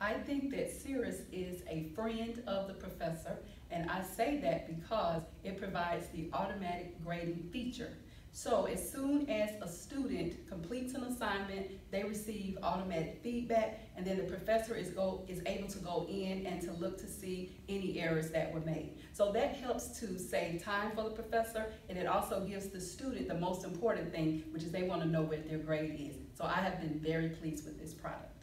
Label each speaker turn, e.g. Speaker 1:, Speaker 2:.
Speaker 1: I think that Cirrus is a friend of the professor, and I say that because it provides the automatic grading feature. So as soon as a student completes an assignment, they receive automatic feedback, and then the professor is go, is able to go in and to look to see any errors that were made. So that helps to save time for the professor, and it also gives the student the most important thing, which is they wanna know what their grade is. So I have been very pleased with this product.